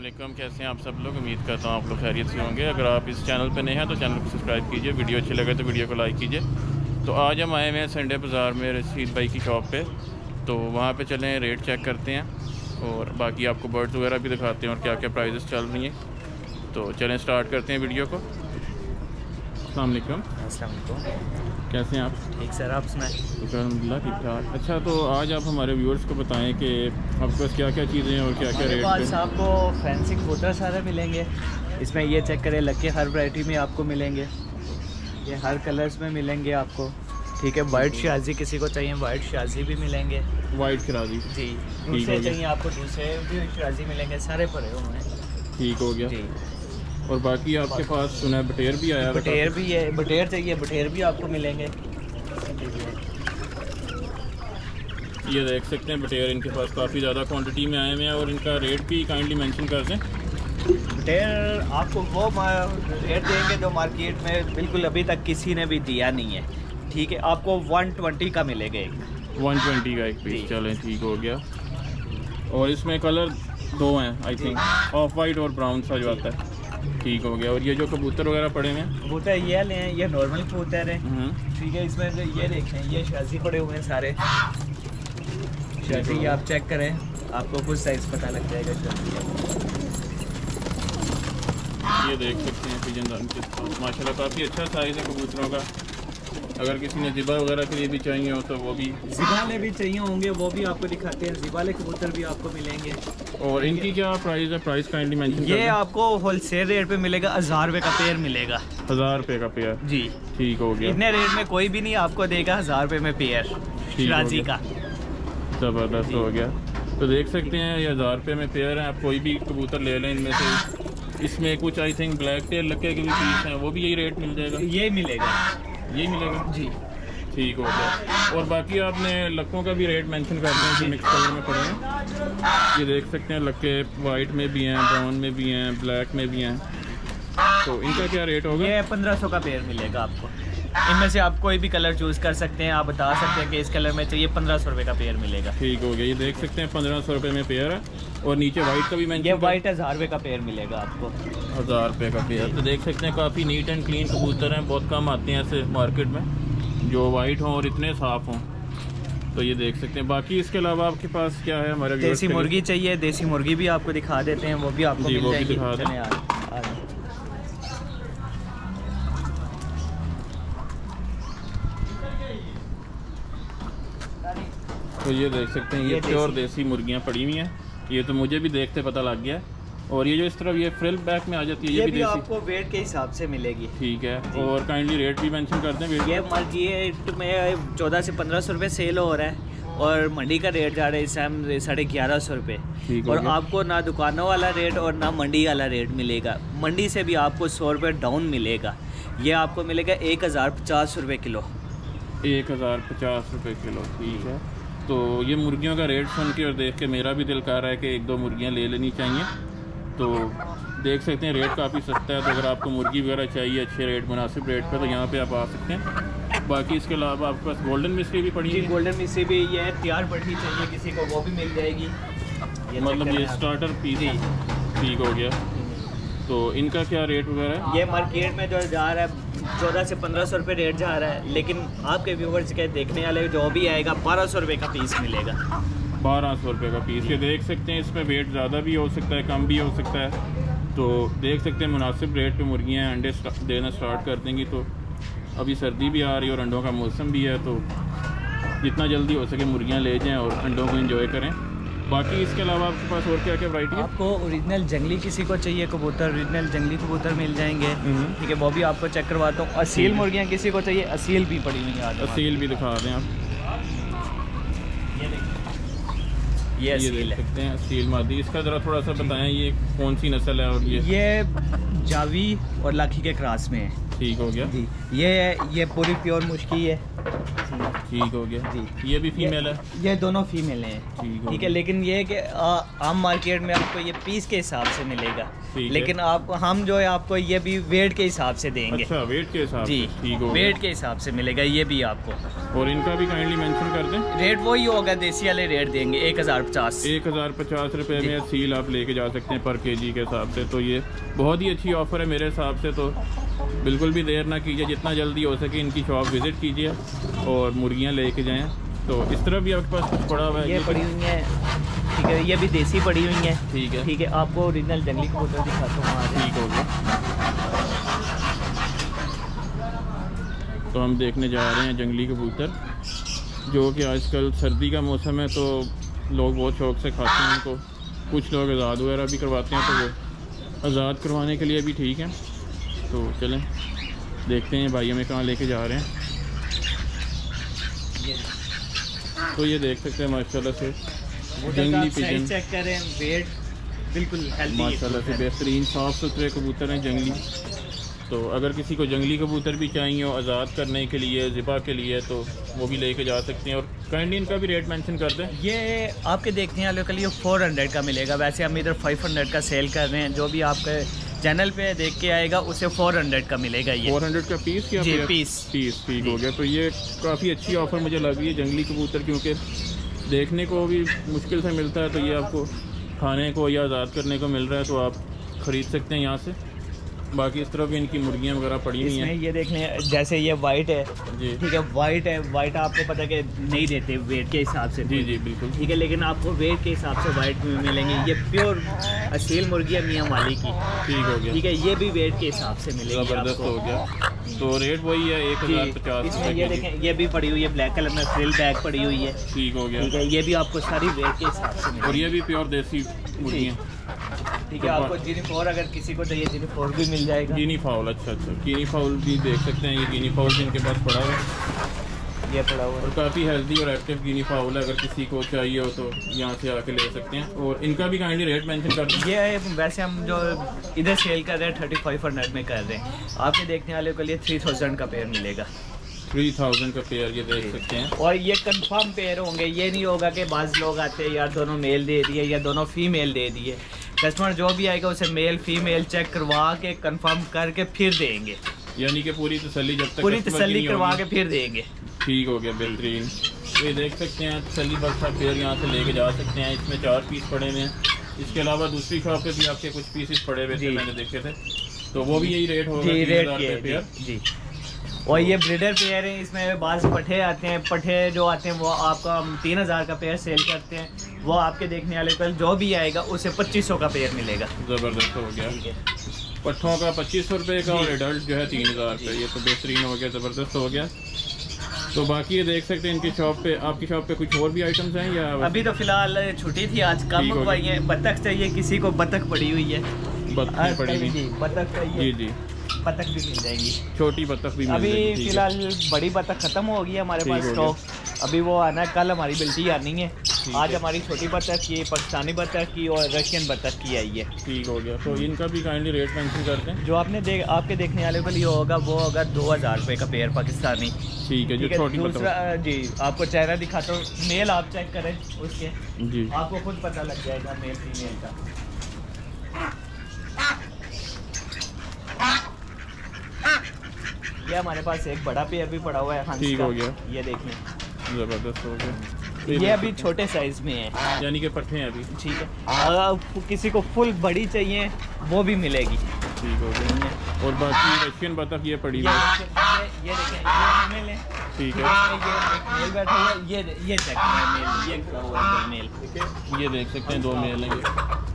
अल्लाम कैसे हैं आप सब लोग? उम्मीद करता हूँ आप लोग खैरियत से होंगे। अगर आप इस चैनल पर नए हैं तो चैनल को सब्सक्राइब कीजिए, वीडियो अच्छी लगे तो वीडियो को लाइक कीजिए। तो आज हम आए हुए हैं संडे बाज़ार में रशीद भाई की शॉप पे। तो वहाँ पे चलें रेट चेक करते हैं और बाकी आपको बर्ड्स वगैरह भी दिखाते हैं और क्या क्या प्राइजेस चल रही हैं। तो चलें स्टार्ट करते हैं वीडियो को। अलकुम कैसे हैं आप? ठीक सर आप सुनाए। अलहमदिल्ला ठीक ठाक। अच्छा तो आज आप हमारे व्यूअर्स को बताएँ कि आपके पास क्या क्या चीज़ें हैं और क्या क्या रेट पास आपको फैंसी कबूतर सारे मिलेंगे। इसमें ये चेक करें लक्के हर वैरायटी में आपको मिलेंगे। ये हर कलर्स में मिलेंगे आपको। ठीक है वाइट शाजी किसी को चाहिए वाइट शाजी भी मिलेंगे। वाइट शराजी जी दूसरे चाहिए आपको दूसरे भी शाजी मिलेंगे सारे पड़े हुए हैं। ठीक हो गया। जी। और बाकी आपके पास सुना है बटेर भी आया बटेर भी है बटेर चाहिए बटेर भी आपको मिलेंगे। ये देख सकते हैं बटेर इनके पास काफ़ी ज़्यादा क्वांटिटी में आए हुए हैं और इनका रेट भी काइंडली मेंशन कर दें। बटेर आपको वो रेट देंगे जो मार्केट में बिल्कुल अभी तक किसी ने भी दिया नहीं है। ठीक है आपको 120 का मिलेगा एक। 120 का एक पीस चलें ठीक हो गया। और इसमें कलर दो हैं आई थिंक ऑफ़ वाइट और ब्राउन सा जो आता है। ठीक हो गया। और ये जो कबूतर वगैरह पड़े हुए हैं? कबूतर ये ले हैं ये नॉर्मल कबूतर हैं। हम्म। ठीक है इसमें से ये देखें ये शाजी पड़े हुए हैं सारे। शाजी आप चेक करें आपको कुछ साइज़ पता लग जाएगा शाजी ये देख सकते हैं पिजन माशाल्लाह काफ़ी अच्छा साइज़ है कबूतरों का। अगर किसी ने जिबा वगैरह के लिए भी चाहिए हो तो वो भी जिबाले भी चाहिए होंगे वो भी आपको दिखाते हैं। जिबाले कबूतर भी आपको मिलेंगे। और इनकी क्या प्राइस है? प्राइस काइंडली मेंशन ये आपको होलसेल रेट पे मिलेगा हज़ार रुपये का पेयर मिलेगा। हज़ार रुपये का पेयर जी। ठीक हो गया। इतने रेट में कोई भी नहीं आपको देगा हज़ार रुपये में पेयर राज़ी का। ज़बरदस्त हो गया। तो देख सकते हैं ये हज़ार रुपये में पेयर है। आप कोई भी कबूतर ले लें इनमें से। इसमें कुछ आई थिंक ब्लैक टेल लक्के के भी पीस हैं। वो भी यही रेट मिल जाएगा। ये मिलेगा। यही मिलेगा? जी। ठीक हो गया। और बाकी आपने लक्कों का भी रेट मेंशन कर दिया कि मिक्स कलर में पड़े हैं। ये देख सकते हैं लक्के वाइट में भी हैं ब्राउन में भी हैं ब्लैक में भी हैं। तो इनका क्या रेट होगा? ये पंद्रह सौ का पेयर मिलेगा आपको। इनमें से आप कोई भी कलर चूज़ कर सकते हैं आप बता सकते हैं कि इस कलर में चाहिए पंद्रह सौ रुपये का पेयर मिलेगा। ठीक हो गया ये देख सकते हैं पंद्रह सौ रुपये में पेयर है। और नीचे वाइट का भी मैं ये वाइट हज़ार रुपये का पेयर मिलेगा आपको। हज़ार रुपये का पेयर तो देख सकते हैं काफ़ी नीट एंड क्लीन कबूतर हैं बहुत कम आते हैं ऐसे मार्केट में। जो वाइट हों और इतने साफ़ हों। तो ये देख सकते हैं। बाकी इसके अलावा आपके पास क्या है हमारे देसी मुर्गी चाहिए देसी मुर्गी भी आपको दिखा देते हैं वो भी आपको जी वो भी दिखा दें तो ये देख सकते हैं ये प्योर देसी। मुर्गियाँ पड़ी हुई हैं। ये तो मुझे भी देखते पता लग गया। और ये जो इस तरफ़ ये फ्रिल बैक में आ जाती है ये, ये भी, भी आपको वेट के हिसाब से मिलेगी। ठीक है और काइंडली रेट भी मेंशन कर दें वेट ये मार्केट में चौदह से पंद्रह सौ रुपये सेल हो रहा है और मंडी का रेट जा रहा है इस टाइम साढ़े ग्यारह सौ रुपये और आपको ना दुकानों वाला रेट और ना मंडी वाला रेट मिलेगा। मंडी से भी आपको सौ रुपये डाउन मिलेगा। ये आपको मिलेगा एक हज़ार पचास रुपये किलो। एक हज़ार पचास रुपये किलो ठीक है। तो ये मुर्गियों का रेट सुन के और देख के मेरा भी दिल कर रहा है कि एक दो मुर्गियाँ ले लेनी चाहिए। तो देख सकते हैं रेट काफ़ी सस्ता है तो अगर आपको मुर्गी वगैरह चाहिए अच्छे रेट मुनासिब रेट पर तो यहाँ पे आप आ सकते हैं। बाकी इसके अलावा आपके पास गोल्डन मिस्ट्री भी पड़ी है। गोल्डन मिस्ट्री भी ये तैयार पड़ी चाहिए किसी को वो भी मिल जाएगी। ये मतलब ये स्टार्टर पीस ठीक हो गया। तो इनका क्या रेट वगैरह है? ये मार्केट में जो जा रहा है चौदह से पंद्रह सौ रुपये रेट जा रहा है लेकिन आपके व्यूवर्स के देखने वाले जो भी आएगा बारह सौ रुपये का पीस मिलेगा। बारह सौ रुपये का पीस ये देख सकते हैं इसमें वेट ज़्यादा भी हो सकता है कम भी हो सकता है। तो देख सकते हैं मुनासिब रेट पे मुर्गियाँ अंडे देना स्टार्ट कर देंगी तो अभी सर्दी भी आ रही है और अंडों का मौसम भी है तो जितना जल्दी हो सके मुर्गियाँ ले जाएँ और अंडों को इंजॉय करें। बाकी इसके अलावा आपके पास और क्या क्या वराइटी आपको ओरिजिनल जंगली किसी को चाहिए कबूतर ओरिजिनल जंगली कबूतर मिल जाएँगे। हम्म। ठीक है वो भी आपको चेक करवाता हूँ असील मुर्गियाँ किसी को चाहिए असील भी पड़ी हुई है असील भी दिखा रहे हैं आप। ये, ये देख सकते हैं सील मादी इसका ज़रा थोड़ा सा बताएँ ये कौन सी नस्ल है और ये? ये जावी और लाखी के क्रॉस में है। ठीक हो गया। जी ये ये पूरी प्योर मुश्की है। ठीक हो गया। जी। ये भी फीमेल है? ये दोनों फीमेल हैं। ठीक ठीक है लेकिन ये है कि आम मार्केट में आपको ये पीस के हिसाब से मिलेगा। लेकिन आप हम जो है आपको ये भी वेट के हिसाब से देंगे। अच्छा वेट के हिसाब जी ठीक हो वेट के हिसाब से मिलेगा ये भी आपको। और इनका भी काइंडली मेंशन कर दें। रेट वही होगा देसी वाले रेट देंगे एक हज़ार पचास। एक हज़ार पचास रुपये में सील आप लेके जा सकते हैं पर केजी के हिसाब से तो ये बहुत ही अच्छी ऑफ़र है मेरे हिसाब से तो बिल्कुल भी देर ना कीजिए जितना जल्दी हो सके इनकी शॉप विज़िट कीजिए और मुर्गियाँ लेके जाएँ। तो इस तरह भी आपके पास कुछ पड़ा हुआ है? ये पड़ी हुई है ठीक है ये भी देसी पड़ी हुई है। ठीक है। ठीक है आपको ओरिजिनल जंगली कबूतर दिखाता हूँ ठीक हो गया। तो हम देखने जा रहे हैं जंगली कबूतर जो कि आजकल सर्दी का मौसम है तो लोग बहुत शौक से खाते हैं उनको। कुछ लोग आज़ाद वगैरह भी करवाते हैं तो वो आज़ाद करवाने के लिए भी ठीक है। तो चलें देखते हैं भाई हमें कहाँ लेके जा रहे हैं। तो ये देख सकते हैं माशाल्लाह से। जंगली पिजन चेक करें वेट बिल्कुल माशाल्लाह से बेहतरीन साफ़ सुथरे कबूतर हैं जंगली। तो अगर किसी को जंगली कबूतर भी चाहिए हो आज़ाद करने के लिए ज़िबा के लिए तो वो भी लेके जा सकते हैं। और काइंडली इनका भी रेट मेंशन कर दें। ये आपके देखने वालों के लिए फोर हंड्रेड का मिलेगा। वैसे हम इधर फाइव हंड्रेड का सेल कर रहे हैं। जो भी आपके चैनल पे देख के आएगा उसे फोर हंड्रेड का मिलेगा ये। फोर हंड्रेड का पीस या जी, पीस। पीस ठीक हो गया। तो ये काफ़ी अच्छी ऑफ़र मुझे लग रही है जंगली कबूतर क्योंकि देखने को भी मुश्किल से मिलता है। तो ये आपको खाने को या आज़ाद करने को मिल रहा है तो आप ख़रीद सकते हैं यहाँ से। बाकी इस तरह भी इनकी मुर्गियाँ वगैरह पड़ी हुई इसमें हैं। ये देख लें जैसे ये वाइट है जी। ठीक है वाइट है वाइट आपको पता है कि नहीं देते वेट के हिसाब से। जी जी बिल्कुल। ठीक है लेकिन आपको वेट के हिसाब से वाइट मिलेंगे। ये प्योर असील मुर्गी है मियाँ वाली की। ठीक हो गया। ठीक है ये भी वेट के हिसाब से मिलेगी ज़बरदस्त हो गया। तो रेट वही है एक हज़ार पचास ये देखें ये भी पड़ी हुई है ब्लैक कलर में फ्रिल बैग पड़ी हुई है। ठीक हो गया। ठीक है ये भी आपको सारी वेट के हिसाब से और ये भी प्योर देसी मुर्गियाँ। ठीक है आपको जीनी फोर अगर किसी को चाहिए जीनी फोर भी मिल जाएगा। गिनी फाउल अच्छा अच्छा। गिनी फाउल भी देख सकते हैं ये गिनी फाउल भी इनके पास पड़ा हुआ है। ये पड़ा हुआ और काफ़ी हेल्दी और एक्टिव गिनी फाउल है अगर किसी को चाहिए हो तो यहाँ से आके ले सकते हैं। और इनका भी काइंडली रेट मेंशन कर दें ये है, वैसे हम जो इधर सेल कर रहे हैं थर्टी फाइव हंड्रेड में कर रहे हैं। आपके देखने वाले के लिए थ्री थाउज़ेंड का पेयर मिलेगा। थ्री थाउज़ेंड का पेयर ये देख सकते हैं। और ये कंफर्म पेयर होंगे। ये नहीं होगा कि बाज लोग आते हैं यार दोनों मेल दे दिए या दोनों फीमेल दे दिए। कस्टमर जो भी आएगा उसे मेल फीमेल चेक करवा के कंफर्म करके फिर देंगे। यानी कि पूरी तसल्ली जब तक पूरी नहीं करवा के फिर देंगे। ठीक हो गया बेहतरीन तो ये देख सकते हैं तसल्ली बख्शा फिर यहाँ से लेके जा सकते हैं। इसमें चार पीस पड़े हुए हैं। इसके अलावा दूसरी शॉप पे भी आपके कुछ पीसेस पड़े हुए थे मैंने देखे थे। तो वो भी यही रेट होगा जी रेट जी। और ये ब्रिडर पेयर है इसमें बाज पठे आते हैं पठे जो आते हैं वो आपका तीन हज़ार का पेयर सेल करते हैं। वो आपके देखने वाले कल जो भी आएगा उसे पच्चीस सौ का पेयर मिलेगा। ज़बरदस्त हो गया। पट्ठों का पच्चीस सौ रुपये का और एडल्ट जो है तीन हज़ार रुपये ये तो बेहतरीन हो गया ज़बरदस्त हो गया। तो बाकी ये देख सकते हैं इनकी शॉप पे आपकी शॉप पे कुछ और भी आइटम्स हैं या अभी तो फ़िलहाल छुट्टी थी आज कम हुआ है बतख चाहिए किसी को बतख पड़ी हुई है। बत्तखें पड़ी हुई। जी बतख जी चाहिए जी। बतख भी मिल जाएँगी। छोटी बत्तख भी मिल अभी है। फ़िलहाल बड़ी बतख खत्म हो गई है हमारे पास स्टॉक अभी वो आना है कल हमारी बिल्टी आनी है। आज है। हमारी छोटी बतख की पाकिस्तानी बतख की और रशियन बतख की आई है। ठीक हो गया। तो इनका भी काइंडली रेट मेंशन कर दें जो आपने देख आपके देखने वाले के लिए होगा वो होगा दो हज़ार रुपये का पेयर पाकिस्तानी। ठीक है जो छोटी दूसरा जी आपको चेहरा दिखाता हूँ। मेल आप चेक करें उसके। जी। आपको खुद पता लग जाएगा मेल फीमेल का। ये हमारे पास एक बड़ा पेयर भी पड़ा हुआ है हंस ठीक का। हो गया। ये देखें ज़बरदस्त हो गया। ये अभी छोटे साइज़ में है। यानी कि पट्ठे हैं अभी। ठीक है। अगर किसी को फुल बड़ी चाहिए वो भी मिलेगी। ठीक हो गया। और बाकी रशियन बत्तख ये पड़ी ये है ये देखें है। ठीक है। ये बैठा हुआ ये ये चेक मेल ये ये देख सकते हैं दो मेल हैं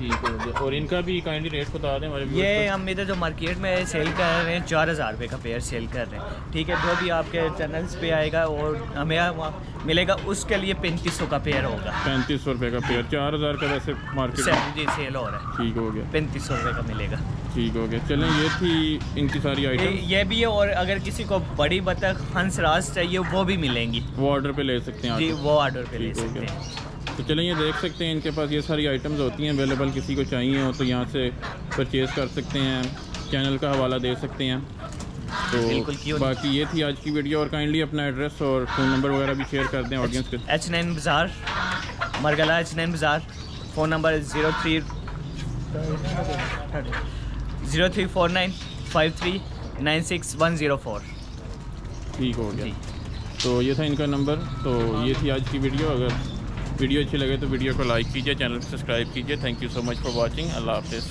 ठीक हो गया और इनका भी काइंडली रेट बता दें हमारे ये हम इधर जो मार्केट में सेल कर रहे हैं चार हज़ार रुपये का पेयर सेल कर रहे हैं। ठीक है जो भी आपके चैनल्स पे आएगा और हमें वहाँ मिलेगा उसके लिए पैंतीस सौ का पेयर होगा। पैंतीस सौ रुपये का पेयर चार हज़ार का वैसे मार्केट जी सेल हो रहा है। ठीक हो गया। पैंतीस सौ रुपये का मिलेगा। ठीक हो गया। चलें ये थी इनकी सारी आइटम ये भी है और अगर किसी को बड़ी बतख हंस राज चाहिए वो भी मिलेंगी। वो ऑर्डर पे ले सकते हैं जी वो ऑर्डर पे ले सकते हैं। तो चलें ये देख सकते हैं इनके पास ये सारी आइटम्स होती हैं अवेलेबल किसी को चाहिए हो तो यहाँ से परचेज़ कर सकते हैं चैनल का हवाला दे सकते हैं। तो बाकी ये थी आज की वीडियो और काइंडली अपना एड्रेस और फ़ोन नंबर वगैरह भी शेयर कर दें ऑडियंस के। एच नाइन बाज़ार मरगला एच नाइन बाज़ार phone number zero three zero three four nine five three nine six one zero four ठीक हो गया। तो ये था इनका नंबर तो ये थी आज की वीडियो अगर वीडियो अच्छी लगे तो वीडियो को लाइक कीजिए, चैनल को सब्सक्राइब कीजिए। Thank you so much for watching Allah हाफिज़।